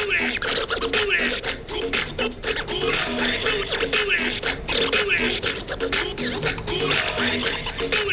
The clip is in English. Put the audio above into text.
Do it.